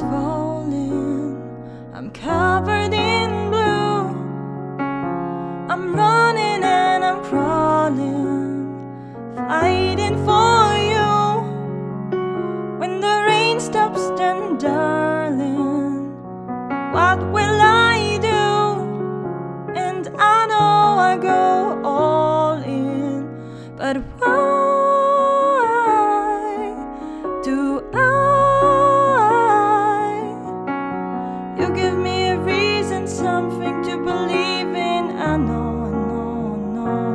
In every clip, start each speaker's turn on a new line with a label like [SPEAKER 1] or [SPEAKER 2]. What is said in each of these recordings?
[SPEAKER 1] falling. I'm covered in blue. I'm running and I'm crawling, fighting for you. When the rain stops, then darling, what will I do? And I know I go all in, but why something to believe in. I know, I know, I know.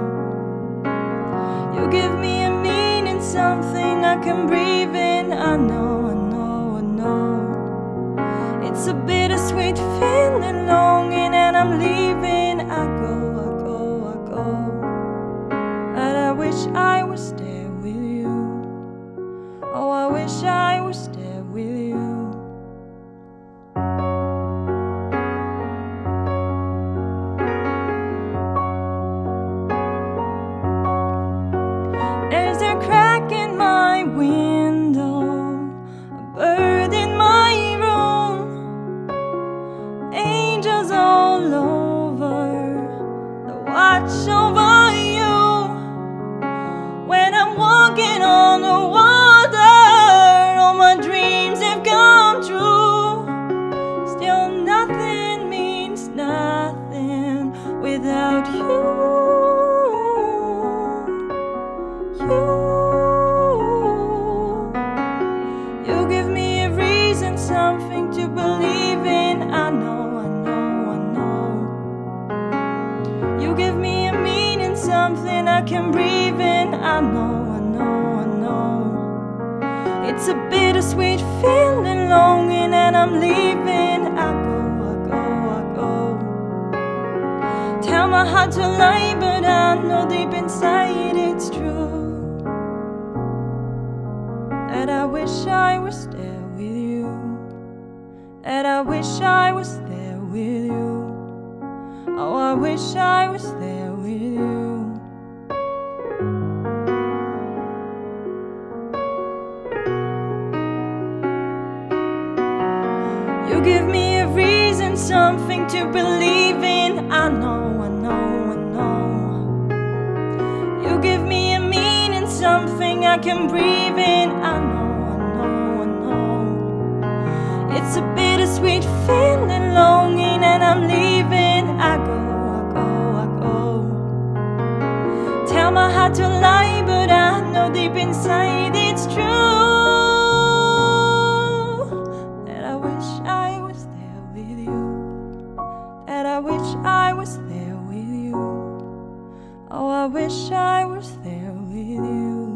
[SPEAKER 1] You give me a meaning, something I can breathe in. I know, I know, I know. It's a bittersweet feeling, longing, and I'm leaving. I go, I go, I go. But I wish I was there with you. Oh, I wish I was there with you. Watch over you. When I'm walking on the water, all my dreams have come true. Still, nothing means nothing without you. You, you give me a reason, something to believe something I can breathe in. I know, I know, I know. It's a bittersweet feeling, longing, and I'm leaving. I go, I go, I go. Tell my heart to lie, but I know deep inside it's true. That I wish I was there with you. That I wish I was there with you. Oh, I wish I was there give me a reason, something to believe in. I know, I know, I know. You give me a meaning, something I can breathe in. I know, I know, I know. It's a bittersweet feeling, longing, and I'm leaving. I go, I go, I go. Tell my heart to lie, but I know deep inside it's true. was there with you. Oh, I wish I was there with you.